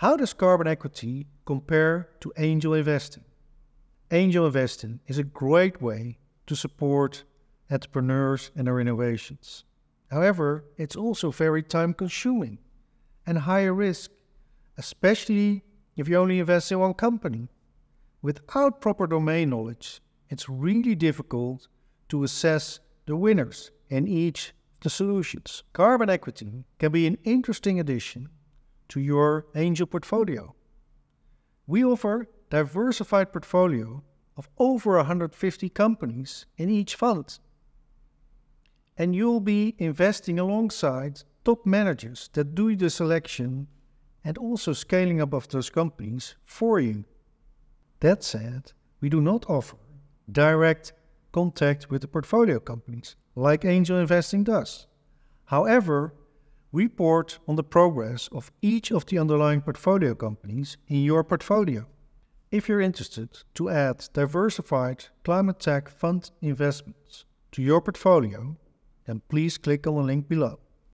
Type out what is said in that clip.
How does carbon equity compare to angel investing? Angel investing is a great way to support entrepreneurs and their innovations. However, it's also very time consuming and higher risk, especially if you only invest in one company. Without proper domain knowledge, it's really difficult to assess the winners in each of the solutions. Carbon equity can be an interesting addition to your angel portfolio. We offer diversified portfolio of over 150 companies in each fund. And you'll be investing alongside top managers that do the selection and also scaling up of those companies for you. That said, we do not offer direct contact with the portfolio companies like angel investing does. However, report on the progress of each of the underlying portfolio companies in your portfolio. If you're interested to add diversified climate tech fund investments to your portfolio, then please click on the link below.